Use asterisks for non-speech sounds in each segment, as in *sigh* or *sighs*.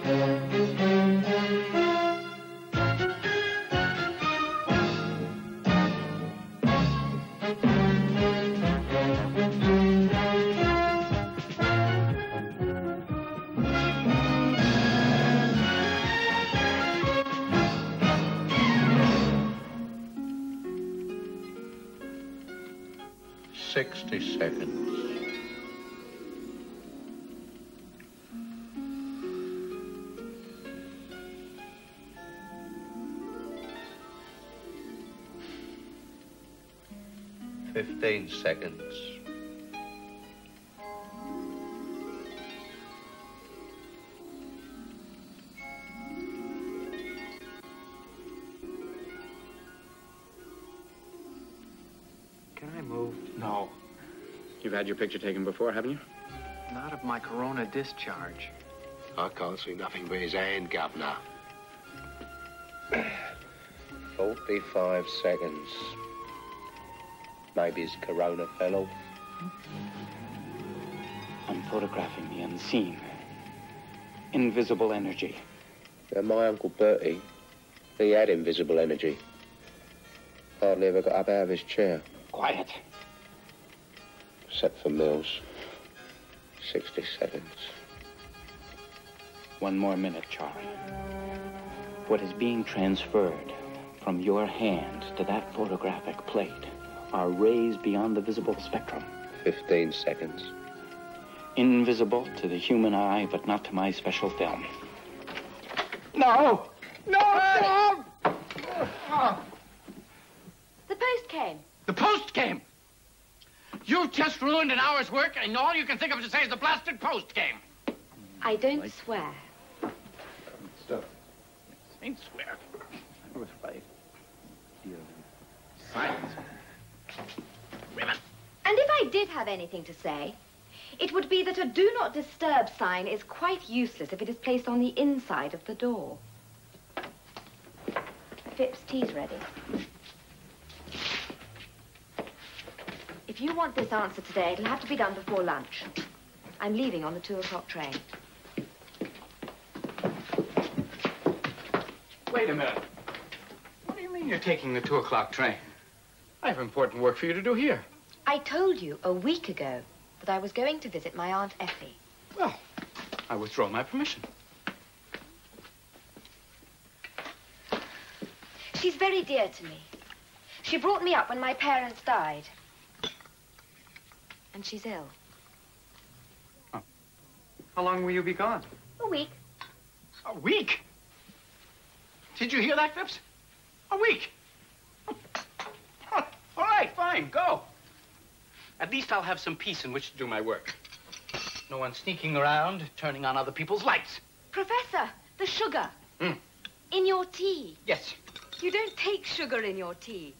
60 15 seconds. Can I move? No. You've had your picture taken before, haven't you? Not of my corona discharge. I can't see nothing but his hand, Governor. *clears throat* 45 seconds. Maybe his corona fell off. I'm photographing the unseen. Invisible energy. Yeah, my Uncle Bertie, he had invisible energy. Hardly ever got up out of his chair, Quiet. except for Mills. 60 seconds. One more minute, Charlie. What is being transferred from your hand to that photographic plate are rays beyond the visible spectrum. 15 seconds. Invisible to the human eye, but not to my special film. No! No, Tom! The post came. The post came. You've just ruined an hour's work, and all you can think of to say is the blasted post came. I don't swear. Stop. Ain't swear. I was right. Silence. Ribbon. And if I did have anything to say, it would be that a do not disturb sign is quite useless if it is placed on the inside of the door. Phipps, tea's ready. If you want this answer today, it'll have to be done before lunch. I'm leaving on the two o'clock train. Wait a minute. What do you mean you're taking the two o'clock train? I have important work for you to do here. I told you a week ago that I was going to visit my Aunt Effie. Well, I withdraw my permission. She's very dear to me. She brought me up when my parents died. And she's ill. Oh. How long will you be gone? A week. A week? Did you hear that, Phipps? A week. Huh. All right, fine, go. At least I'll have some peace in which to do my work. No one sneaking around, turning on other people's lights. Professor, the sugar. Hmm. In your tea. Yes. You don't take sugar in your tea.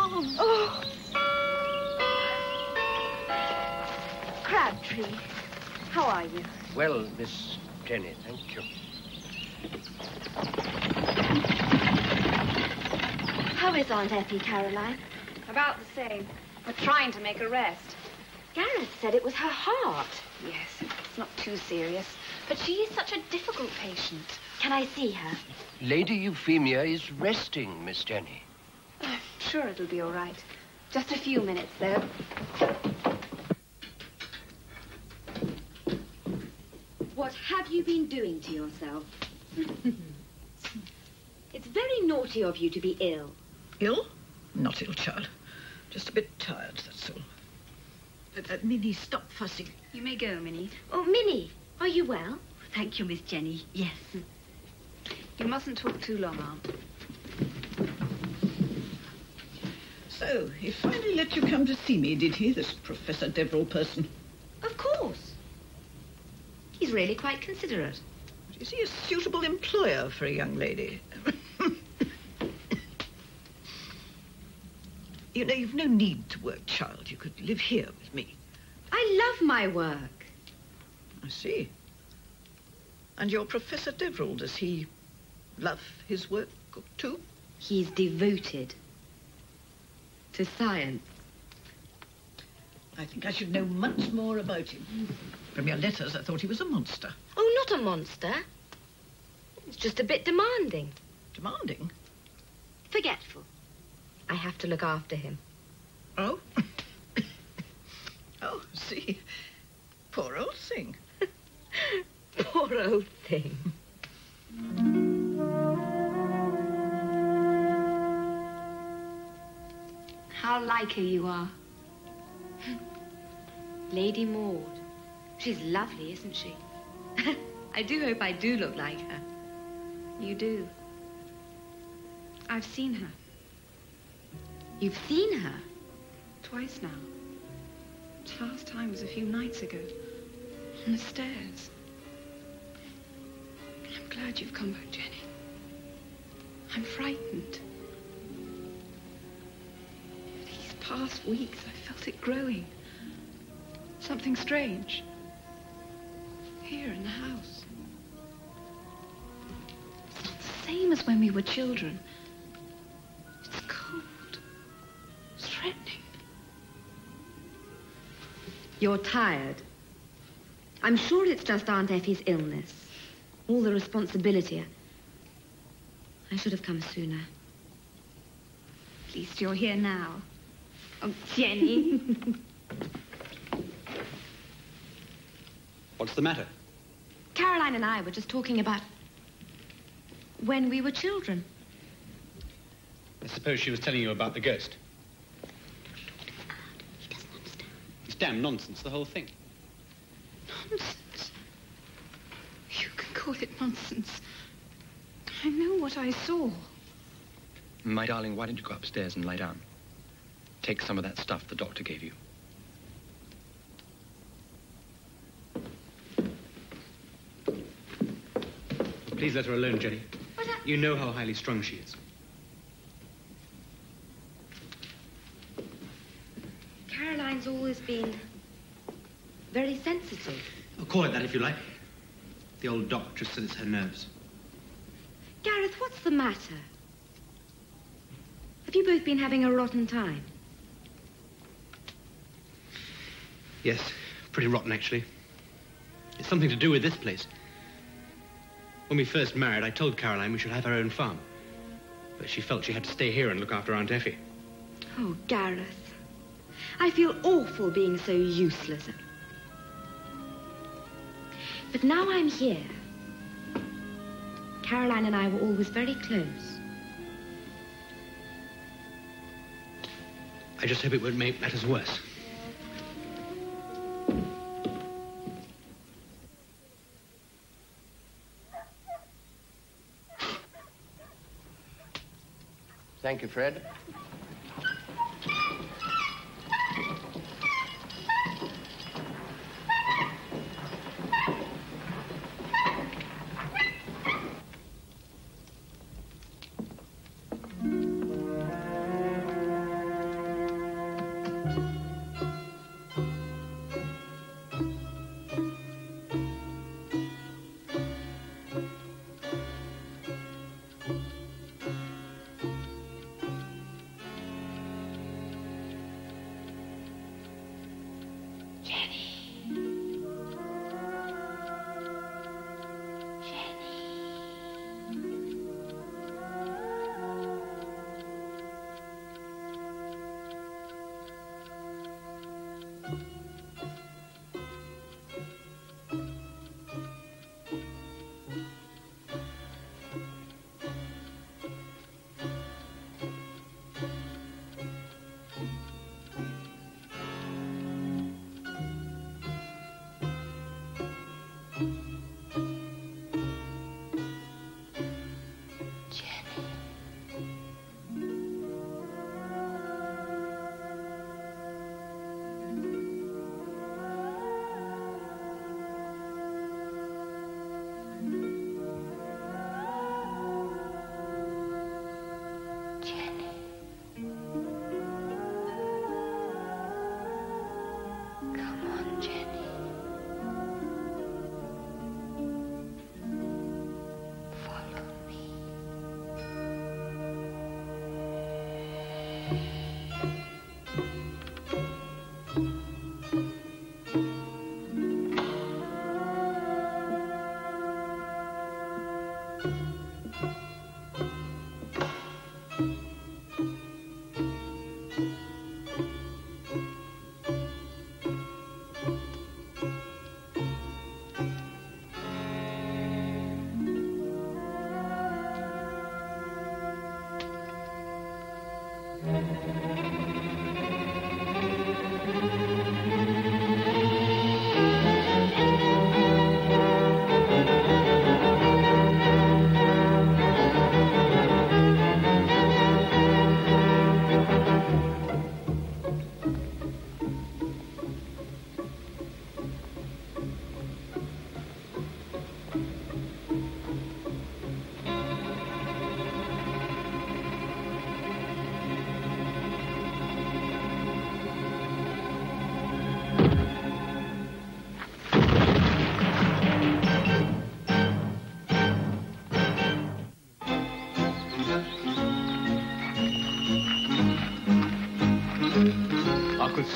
Been long. Oh. Crabtree, how are you? Well, Miss Jenny, thank you. How is Aunt Effie, Caroline? About the same. We're trying to make her rest. Gareth said it was her heart. Yes, it's not too serious. But she is such a difficult patient. Can I see her? Lady Euphemia is resting, Miss Jenny. Sure, it'll be all right. Just a few minutes, though. What have you been doing to yourself? *laughs* it's very naughty of you to be ill. Ill? Not ill, child. Just a bit tired, that's all. Uh, uh, Minnie, stop fussing. You may go, Minnie. Oh, Minnie, are you well? Thank you, Miss Jenny. Yes. You mustn't talk too long, Aunt. So, he finally let you come to see me, did he, this Professor Deverill person? Of course. He's really quite considerate. But is he a suitable employer for a young lady? *coughs* you know, you've no need to work, child. You could live here with me. I love my work. I see. And your Professor Deverill, does he love his work too? He's devoted to science. I think I should know much more about him. From your letters, I thought he was a monster. Oh, not a monster. It's just a bit demanding. Demanding? Forgetful. I have to look after him. Oh? *coughs* oh, see. Poor old thing. *laughs* Poor old thing. *laughs* How like her you are. Lady Maud. She's lovely, isn't she? *laughs* I do hope I do look like her. You do. I've seen her. You've seen her? Twice now. The last time was a few nights ago. On the stairs. I'm glad you've come back, Jenny. I'm frightened. Past weeks, I felt it growing. Something strange. Here in the house. It's not the same as when we were children. It's cold. It's threatening. You're tired. I'm sure it's just Aunt Effie's illness. All the responsibility. I should have come sooner. At least you're here now. Oh, Jenny. What's the matter? Caroline and I were just talking about when we were children. I suppose she was telling you about the ghost. He doesn't understand. It's damn nonsense, the whole thing. Nonsense. You can call it nonsense. I know what I saw. My darling, why don't you go upstairs and lie down? Take some of that stuff the doctor gave you. Please let her alone, Jenny. But I... You know how highly strung she is. Caroline's always been very sensitive. I'll call it that if you like. The old doctor just said it's her nerves. Gareth, what's the matter? Have you both been having a rotten time? Yes, pretty rotten, actually. It's something to do with this place. When we first married, I told Caroline we should have our own farm. But she felt she had to stay here and look after Aunt Effie. Oh, Gareth. I feel awful being so useless. But now I'm here. Caroline and I were always very close. I just hope it won't make matters worse. Thank you, Fred.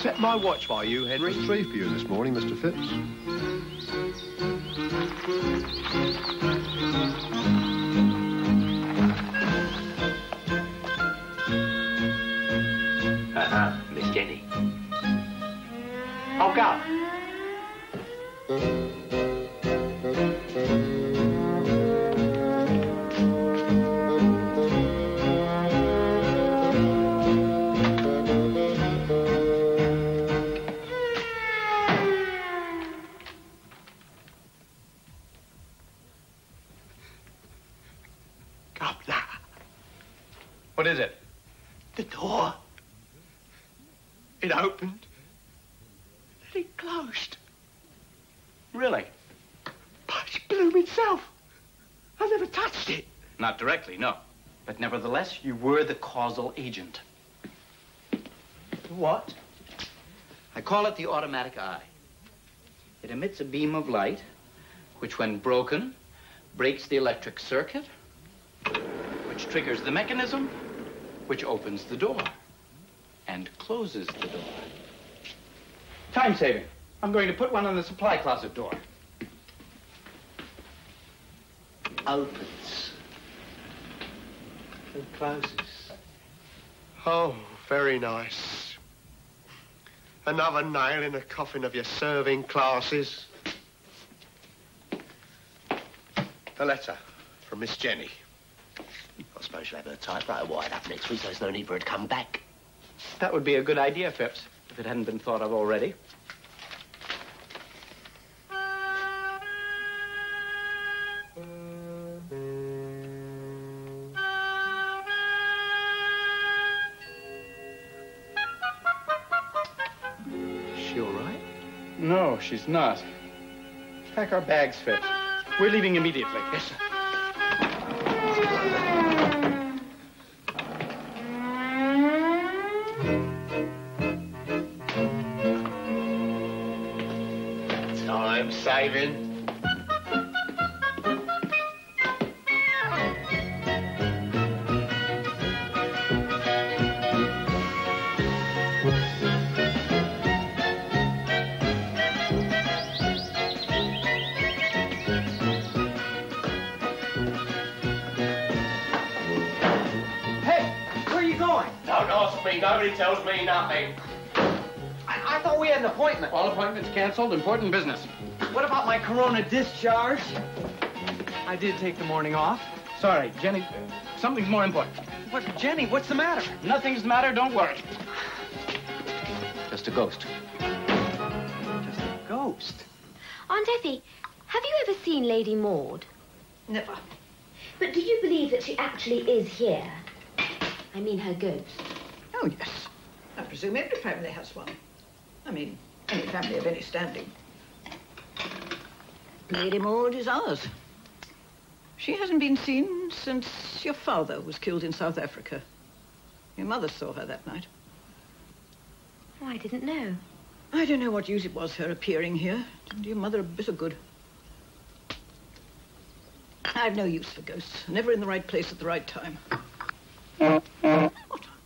Set my watch by you, Henry. It's three for you this morning, Mr. Phipps. Not directly, no. But nevertheless, you were the causal agent. What? I call it the automatic eye. It emits a beam of light, which when broken, breaks the electric circuit, which triggers the mechanism, which opens the door and closes the door. Time saving. I'm going to put one on the supply closet door. Opens. And closes. Oh, very nice. Another nail in the coffin of your serving classes. A letter from Miss Jenny. I suppose you'll have her typewriter wired up next week, so there's no need for her to come back. That would be a good idea, Phipps, if it hadn't been thought of already. She's not. Pack our bags, Phipps. We're leaving immediately. Yes, sir. Time saving. Nobody tells me nothing. I, I thought we had an appointment. All appointments canceled. Important business. What about my corona discharge? I did take the morning off. Sorry, Jenny. Something's more important. What, Jenny, what's the matter? Nothing's the matter. Don't worry. Just a ghost. Just a ghost. Aunt Effie, have you ever seen Lady Maud? Never. But do you believe that she actually is here? I mean her ghost. Oh, yes. I presume every family has one. I mean, any family of any standing. Lady Maud is ours. She hasn't been seen since your father was killed in South Africa. Your mother saw her that night. Oh, I didn't know. I don't know what use it was her appearing here. Didn't your mother a bit of good. I've no use for ghosts. Never in the right place at the right time.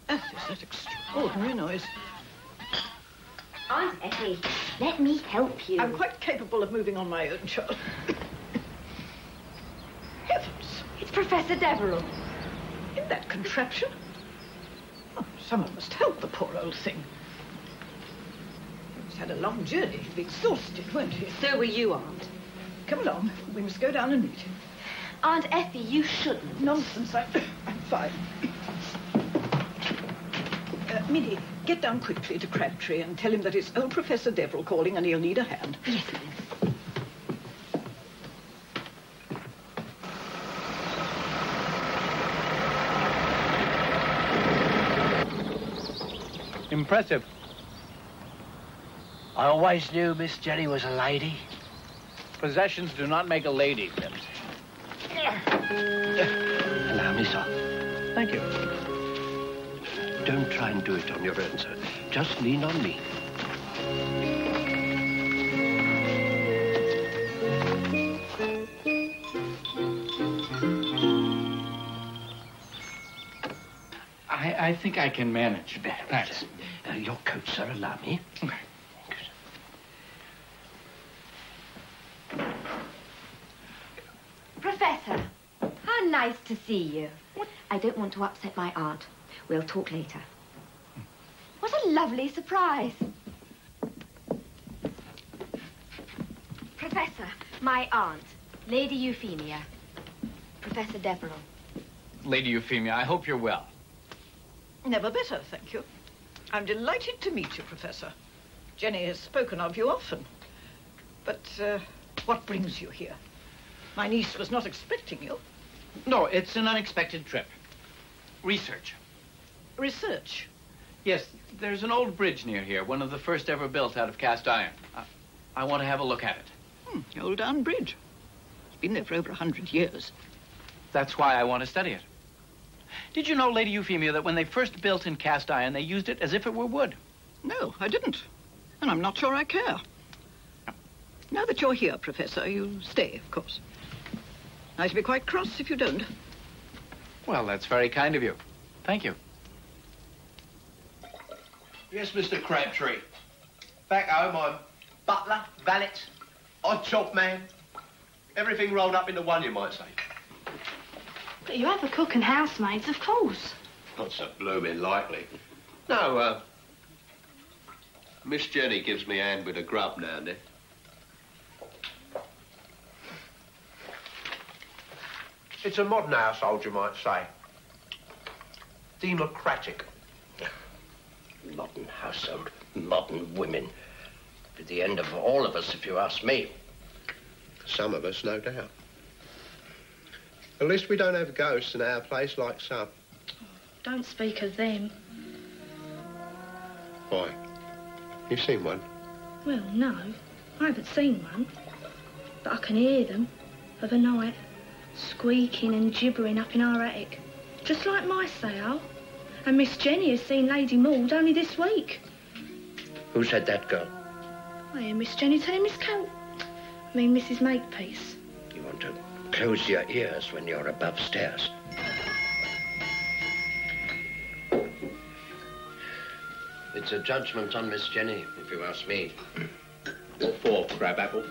What on earth is that ordinary noise. Aunt Effie, let me help you. I'm quite capable of moving on my own, child. Heavens! It's Professor Deverill. In that contraption? Oh, someone must help the poor old thing. He's had a long journey. He'll be exhausted, won't he? So were you, Aunt. Come along. We must go down and meet him. Aunt Effie, you shouldn't. Nonsense. I, I'm fine. Minnie, get down quickly to Crabtree and tell him that it's old Professor Deverill calling and he'll need a hand. Yes, miss. Impressive. I always knew Miss Jenny was a lady. Possessions do not make a lady, Phipps. Allow me, sir. Thank you. Don't try and do it on your own, sir. Just lean on me. I, I think I can manage. Thanks. Uh, your coat, sir, allow me. Okay. Professor, how nice to see you. I don't want to upset my aunt. We'll talk later. What a lovely surprise. Professor, my aunt, Lady Euphemia. Professor Deverill. Lady Euphemia, I hope you're well. Never better, thank you. I'm delighted to meet you, Professor. Jenny has spoken of you often. But uh, what brings you here? My niece was not expecting you. No, it's an unexpected trip. Research. Research. Yes, there's an old bridge near here, one of the first ever built out of cast iron. I, I want to have a look at it. Hmm, Old Down Bridge. It's been there for over a hundred years. That's why I want to study it. Did you know, Lady Euphemia, that when they first built in cast iron, they used it as if it were wood? No, I didn't. And I'm not sure I care. Now that you're here, Professor, you stay, of course. I shall be quite cross if you don't. Well, that's very kind of you. Thank you. Yes, Mr. Crabtree. Back home, I'm butler, valet, odd job man. Everything rolled up into one, you might say. But you have a cook and housemaids, of course. Not so blooming likely. No, uh, Miss Jenny gives me a hand with a grub now and then. It's a modern household, you might say. Democratic. Modern household, modern women. Be the end of all of us, if you ask me. Some of us, no doubt. At least we don't have ghosts in our place like some. Don't speak of them. Why? You've seen one? Well, no. I haven't seen one. But I can hear them of a night, squeaking and gibbering up in our attic. Just like mice they are. And Miss Jenny has seen Lady Maud only this week. Who said that, girl? I hear Miss Jenny telling Miss Colt. I mean, Mrs. Makepeace. You want to close your ears when you're above stairs. It's a judgment on Miss Jenny, if you ask me. What for, Crabapple?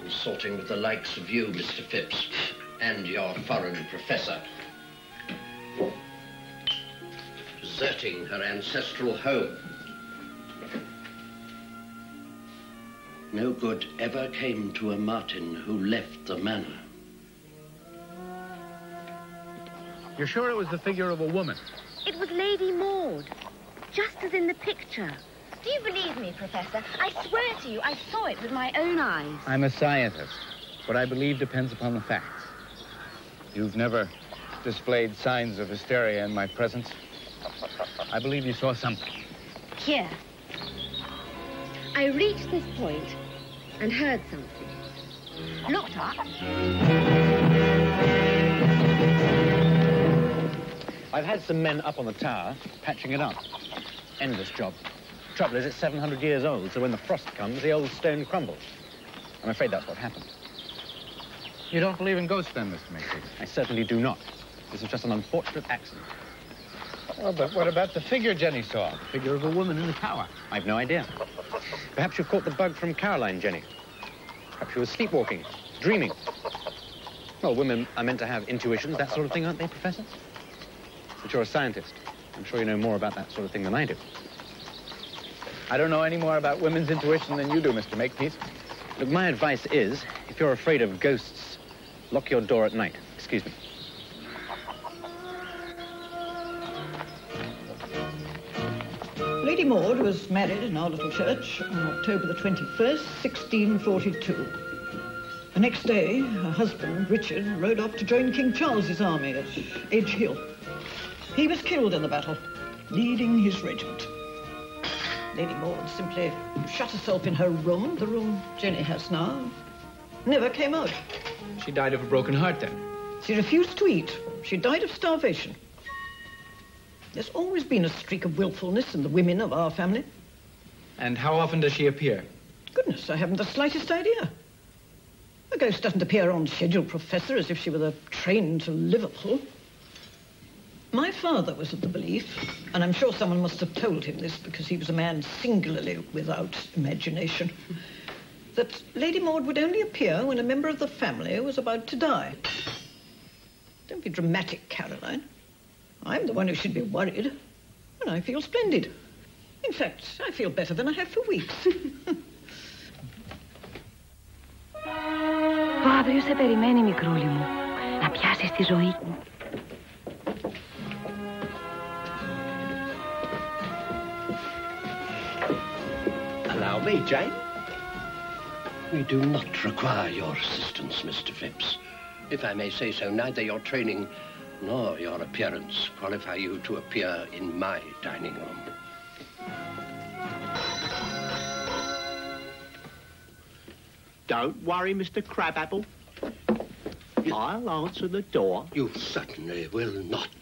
Consorting with the likes of you, Mr. Phipps, and your foreign professor. Deserting her ancestral home. No good ever came to a Martin who left the manor. You're sure it was the figure of a woman? It was Lady Maud, just as in the picture. Do you believe me, Professor? I swear to you, I saw it with my own eyes. I'm a scientist. What I believe depends upon the facts. You've never displayed signs of hysteria in my presence. I believe you saw something. Here. I reached this point and heard something. Looked up. I've had some men up on the tower patching it up. Endless job. Trouble is, it's 700 years old, so when the frost comes, the old stone crumbles. I'm afraid that's what happened. You don't believe in ghosts then, Mr. Makepeace? I certainly do not. This is just an unfortunate accident. Oh, but what about the figure Jenny saw? The figure of a woman in the tower? I've no idea. Perhaps you've caught the bug from Caroline, Jenny. Perhaps you were sleepwalking, dreaming. Well, women are meant to have intuitions, that sort of thing, aren't they, Professor? But you're a scientist. I'm sure you know more about that sort of thing than I do. I don't know any more about women's intuition than you do, Mr. Makepeace. Look, my advice is, if you're afraid of ghosts, lock your door at night. Excuse me. Lady Maud was married in our little church on October the 21st, 1642. The next day, her husband, Richard, rode off to join King Charles's army at Edge Hill. He was killed in the battle, leading his regiment. Lady Maud simply shut herself in her room, the room Jenny has now. Never came out. She died of a broken heart then. She refused to eat. She died of starvation. There's always been a streak of willfulness in the women of our family. And how often does she appear? Goodness, I haven't the slightest idea. A ghost doesn't appear on schedule, Professor, as if she were the train to Liverpool. My father was of the belief, and I'm sure someone must have told him this because he was a man singularly without imagination, that Lady Maud would only appear when a member of the family was about to die. Don't be dramatic, Caroline. I'm the one who should be worried, and I feel splendid. In fact, I feel better than I have for weeks. Ο αύριο σε περιμένει, μικρούλη μου. Να πιάσεις τη ζωή. Allow me, Jane. We do not require your assistance, Mr. Phipps. If I may say so, neither your training nor your appearance qualify you to appear in my dining room. Don't worry, Mr. Crabapple. I'll answer the door. You certainly will not.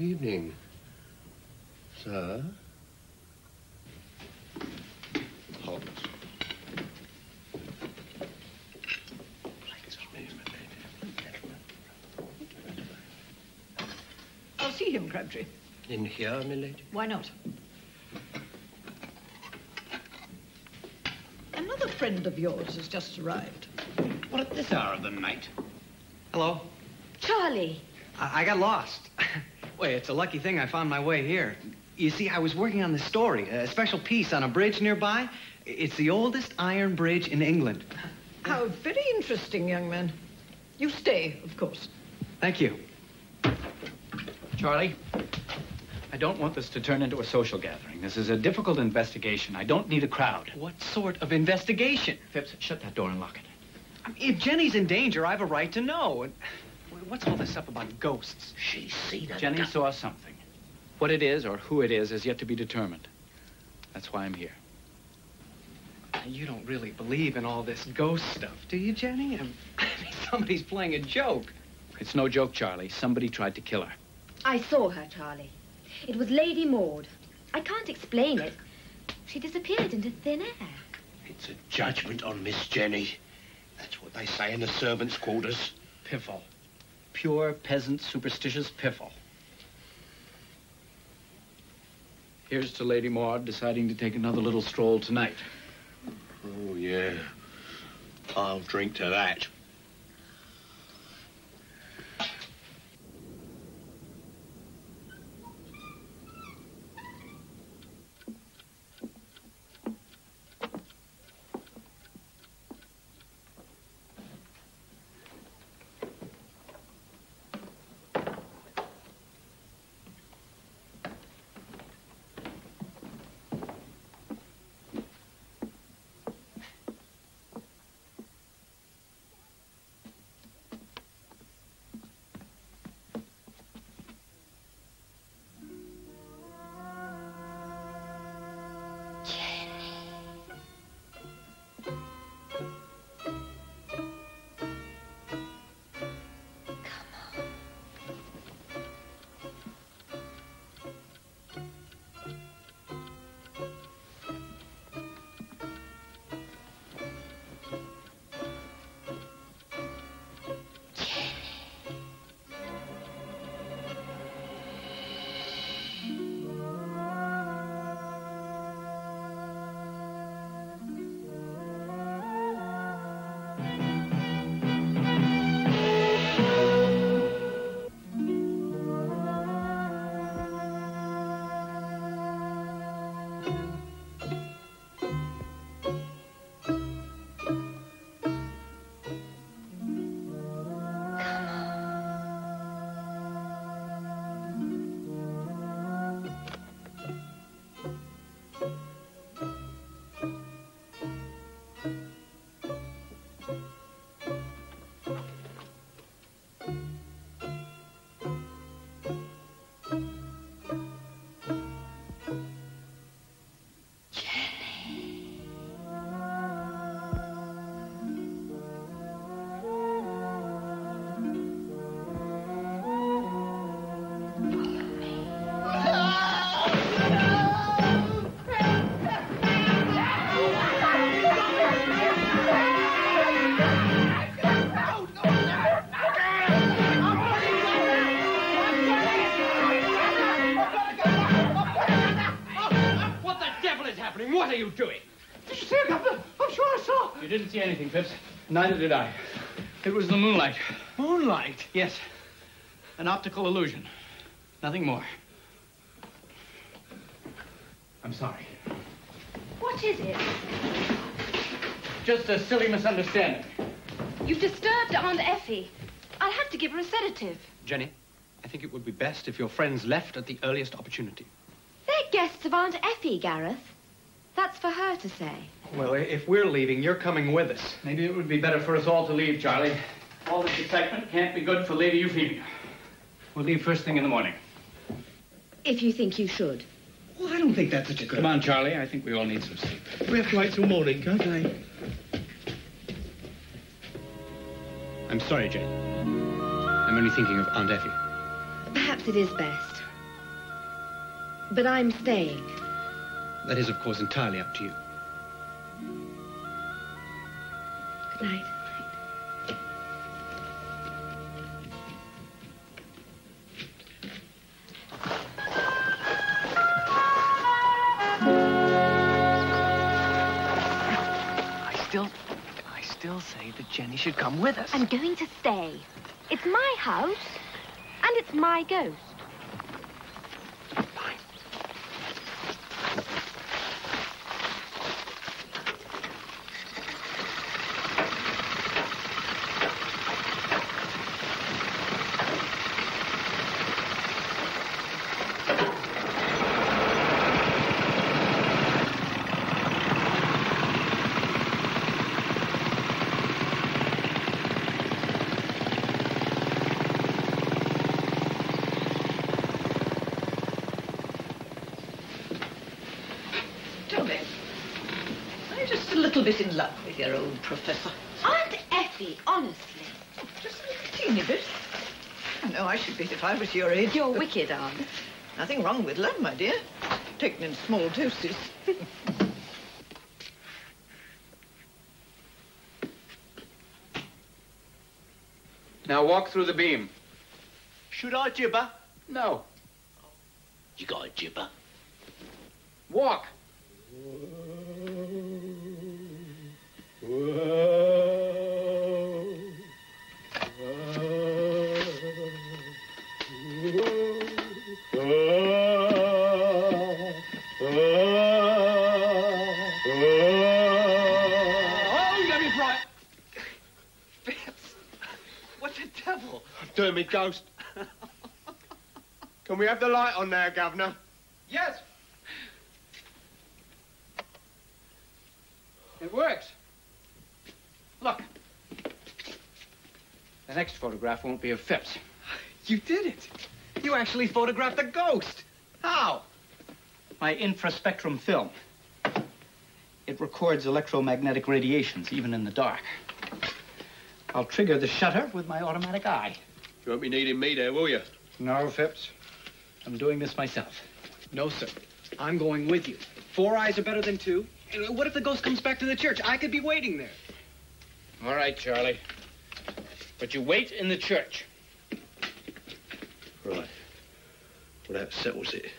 Good evening, sir. Hot. I'll see him, Crabtree. In here, milady? Why not? Another friend of yours has just arrived. What at this hour of the night? Hello. Charlie. I, I got lost. Wait, it's a lucky thing I found my way here. You see, I was working on this story, a special piece on a bridge nearby. It's the oldest iron bridge in England. How very interesting, young man. You stay, of course. Thank you. Charlie, I don't want this to turn into a social gathering. This is a difficult investigation. I don't need a crowd. What sort of investigation? Phipps, shut that door and lock it. I mean, if Jenny's in danger, I have a right to know. And what's all this up about ghosts? She's seen a Jenny saw something. What it is or who it is is yet to be determined. That's why I'm here. You don't really believe in all this ghost stuff, do you, Jenny? *laughs* I mean, somebody's playing a joke. It's no joke, Charlie. Somebody tried to kill her. I saw her, Charlie. It was Lady Maud. I can't explain it. She disappeared into thin air. It's a judgment on Miss Jenny. That's what they say in the servants' quarters. Piffle. Pure peasant superstitious piffle. Here's to Lady Maud deciding to take another little stroll tonight. Oh, yeah. I'll drink to that. Anything, Phipps. Neither did I. It was the moonlight. Moonlight? Yes. An optical illusion. Nothing more. I'm sorry. What is it? Just a silly misunderstanding. You've disturbed Aunt Effie. I'll have to give her a sedative. Jenny, I think it would be best if your friends left at the earliest opportunity. They're guests of Aunt Effie, Gareth. That's for her to say. Well, if we're leaving, you're coming with us. Maybe it would be better for us all to leave, Charlie. All this excitement can't be good for Lady Euphemia. We'll leave first thing in the morning. If you think you should. Well, I don't think that's such a good... Come on, Charlie. I think we all need some sleep. We have to wait till morning, can't I? I'm sorry, Jane. I'm only thinking of Aunt Effie. Perhaps it is best. But I'm staying. That is, of course, entirely up to you. Good night. I still... I still say that Jenny should come with us. I'm going to stay. It's my house, and it's my ghost. Tell me, are you just a little bit in love with your old professor? Aunt Effie, honestly. Just a teeny bit. I know I should be if I was your age. You're wicked, Aunt. Nothing wrong with love, my dear. Taken in small doses. *laughs* Now walk through the beam. Should I gibber? No. You got a gibber? Walk. Me ghost. Can we have the light on now, Governor? Yes. It works. Look. The next photograph won't be of Phipps. You did it. You actually photographed a ghost. How? My infraspectrum film. It records electromagnetic radiations, even in the dark. I'll trigger the shutter with my automatic eye. You won't be needing me there, will you? No, Phipps. I'm doing this myself. No, sir. I'm going with you. Four eyes are better than two. Uh, what if the ghost comes back to the church? I could be waiting there. All right, Charlie. But you wait in the church. Right. Well, that settles it.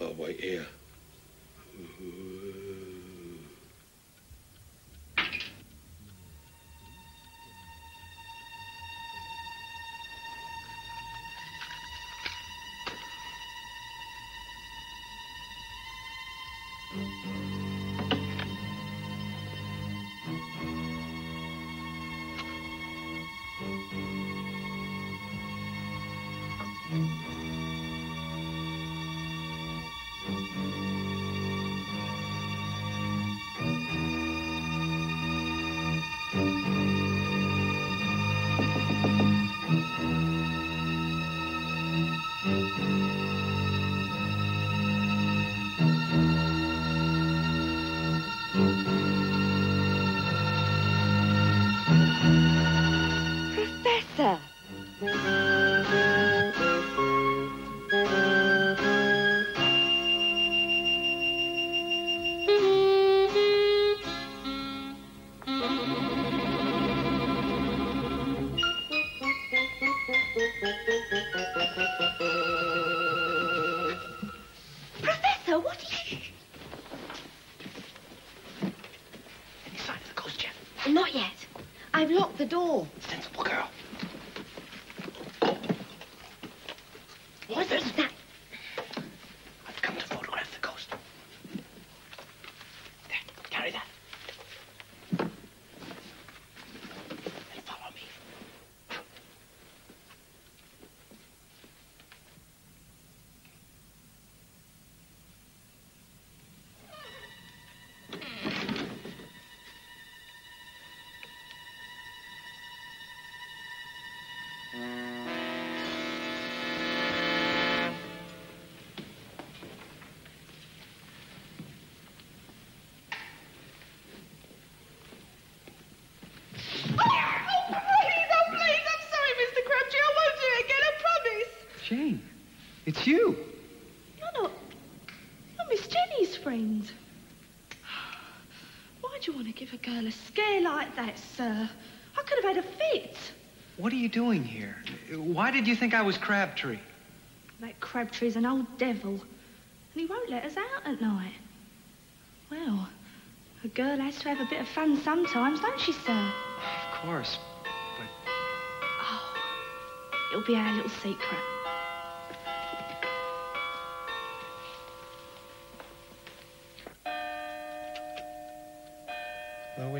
I'll wait here. Professor! Door. Friend. *sighs* Why'd you want to give a girl a scare like that, sir? I could have had a fit. What are you doing here? Why did you think I was Crabtree? That Crabtree's an old devil, and he won't let us out at night. Well, a girl has to have a bit of fun sometimes, don't she, sir? Of course. But... Oh, it'll be our little secret.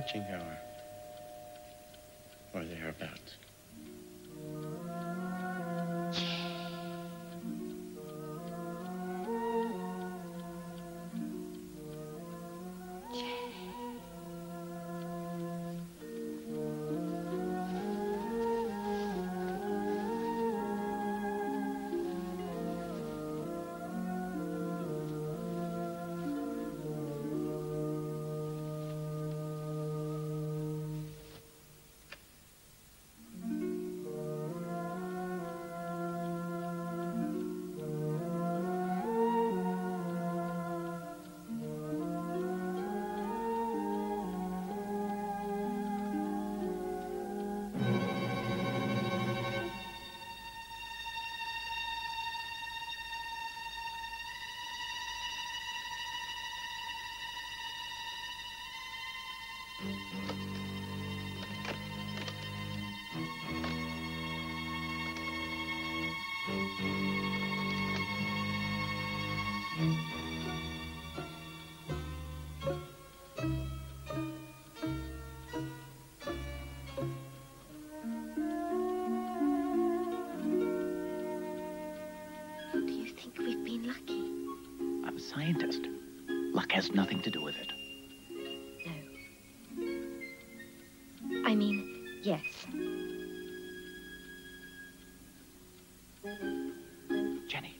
Witching hour. Scientist. Luck has nothing to do with it. No. I mean, yes. Jenny,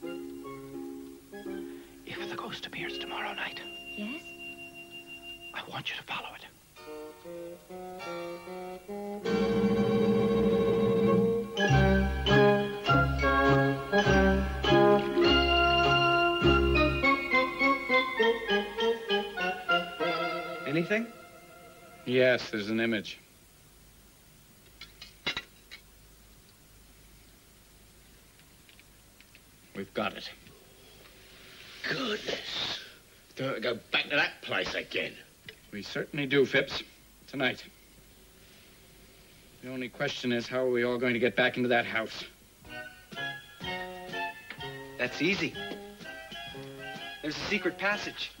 if the ghost appears tomorrow night, Yes? I want you to follow it. Anything? Yes, there's an image. We've got it. Goodness. Don't go back to that place again. We certainly do, Phipps. Tonight. The only question is, how are we all going to get back into that house? That's easy. There's a secret passage.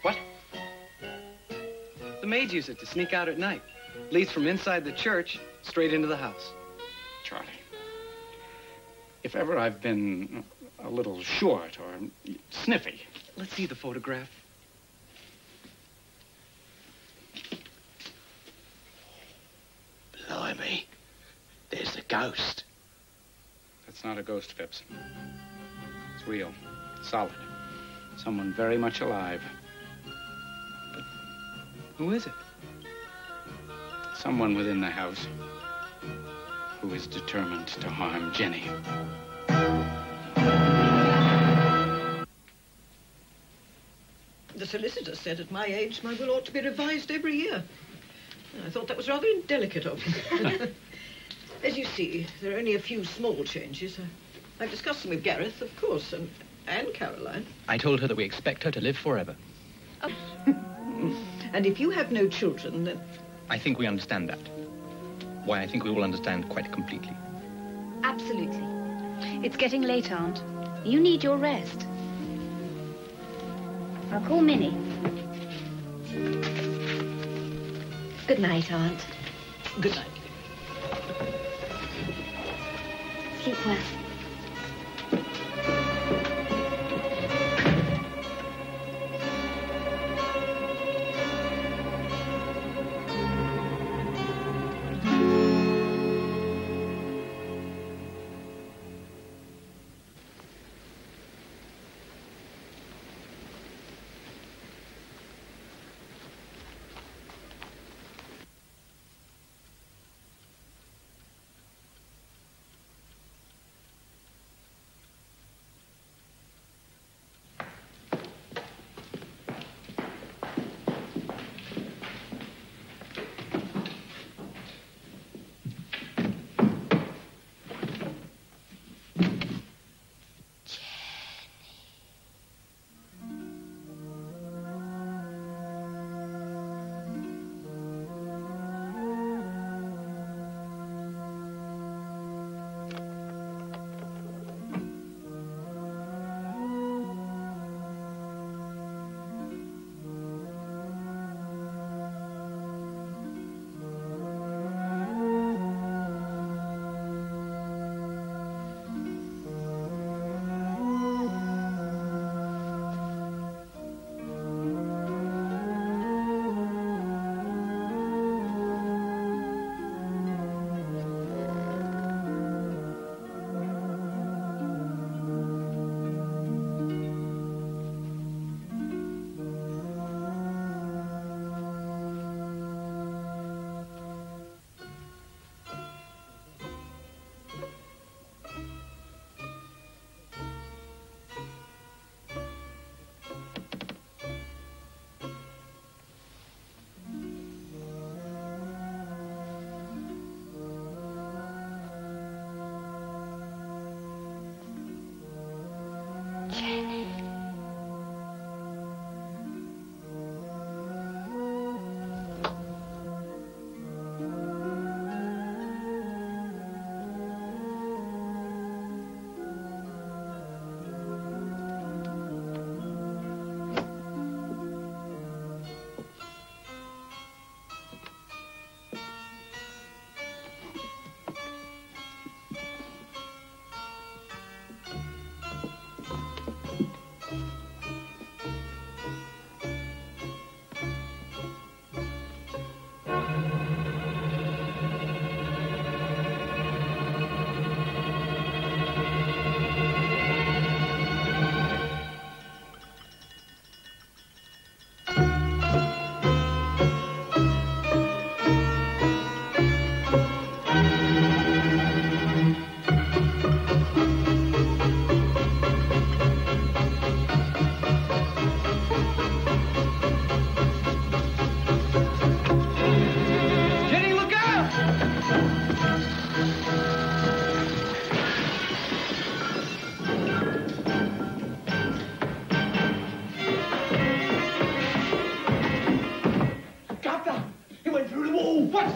What? The maids use it to sneak out at night. Leads from inside the church straight into the house. Charlie, if ever I've been a little short or sniffy, Let's see the photograph. Blimey. There's the ghost. that's not a ghost, Phipps. It's real, solid. Someone very much alive. Who is it? Someone within the house who is determined to harm Jenny. The solicitor said at my age my will ought to be revised every year. I thought that was rather indelicate of him. *laughs* As you see, there are only a few small changes. I- I've discussed them with Gareth, of course, and, and Caroline. I told her that we expect her to live forever. Oh, And if you have no children, then I think we understand that. why I think we will understand quite completely. Absolutely. It's getting late, Aunt. You need your rest. I'll call Minnie. Good night, Aunt. Good night. Sleep well.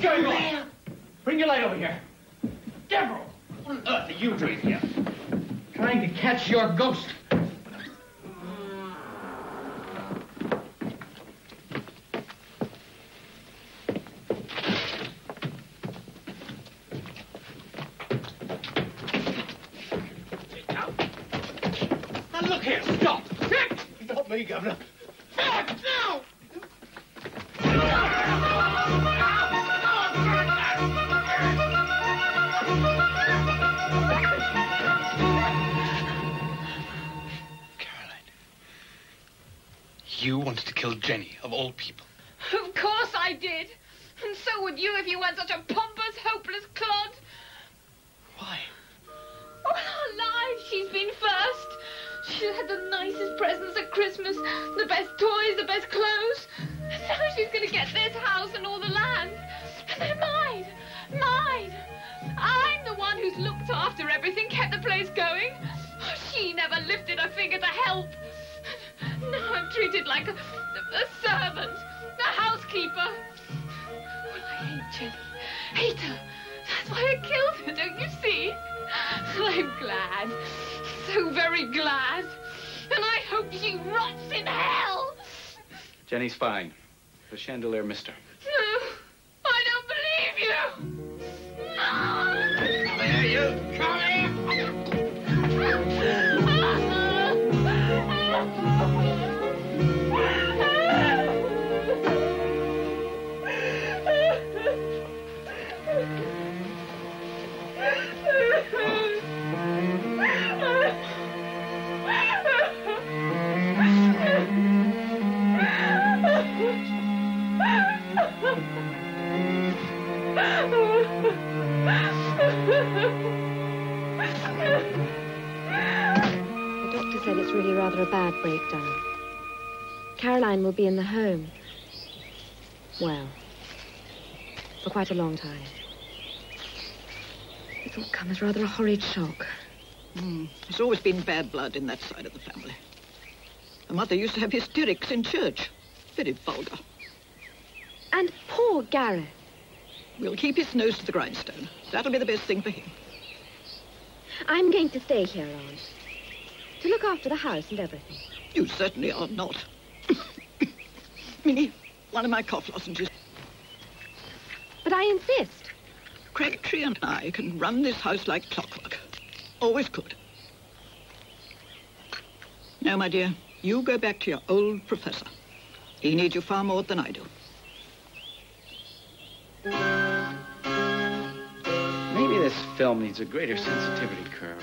On? Bring your light over here. Deborah, what on earth are you doing here? Trying to catch your ghost. People. Of course I did. And so would you if you weren't such a pompous, hopeless clod. Why? All our lives she's been first. She's had the nicest presents at Christmas, the best toys, the best clothes. And now she's going to get this house and all the land. And they're mine. Mine. I'm the one who's looked after everything, kept the place going. She never lifted a finger to help. Now I'm treated like a, a servant, a housekeeper. Well, I hate Jenny. Hate her. That's why I killed her, don't you see? And I'm glad. So very glad. And I hope she rots in hell. Jenny's fine. The chandelier missed her. No. I don't believe you. No. You come. Doctor said it's really rather a bad breakdown. Caroline will be in the home. Well, for quite a long time. It's all come as rather a horrid shock. Hmm. There's always been bad blood in that side of the family. The mother used to have hysterics in church. Very vulgar. And poor Gareth. We'll keep his nose to the grindstone. That'll be the best thing for him. I'm going to stay here, Aunt. To look after the house and everything. You certainly are not. *coughs* Minnie, one of my cough lozenges. But I insist. Crabtree and I can run this house like clockwork. Always could. Now, my dear, you go back to your old professor. He needs you far more than I do. Maybe this film needs a greater sensitivity curve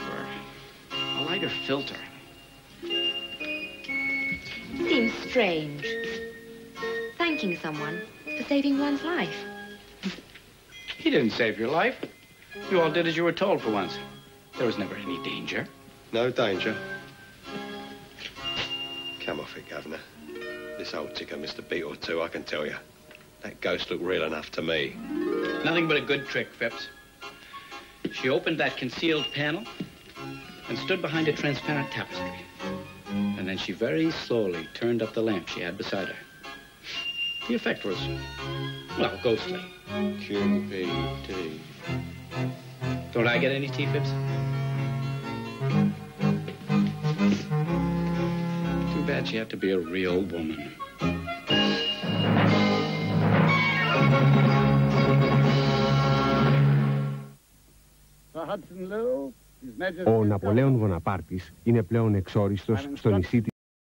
or a lighter filter. Seems strange. Thanking someone for saving one's life. He didn't save your life. You all did as you were told for once. There was never any danger. No danger. Come off it, Governor. This old ticker missed a beat or two, I can tell you. That ghost looked real enough to me. Nothing but a good trick, Phipps. She opened that concealed panel and stood behind a transparent tapestry. And then she very slowly turned up the lamp she had beside her. The effect was, well, ghostly. Q-E-T. Don't I get any tea, Phipps? Too bad she had to be a real woman. Ο Ναπολέον Βοναπάρτης είναι πλέον εξόριστος στο νησί της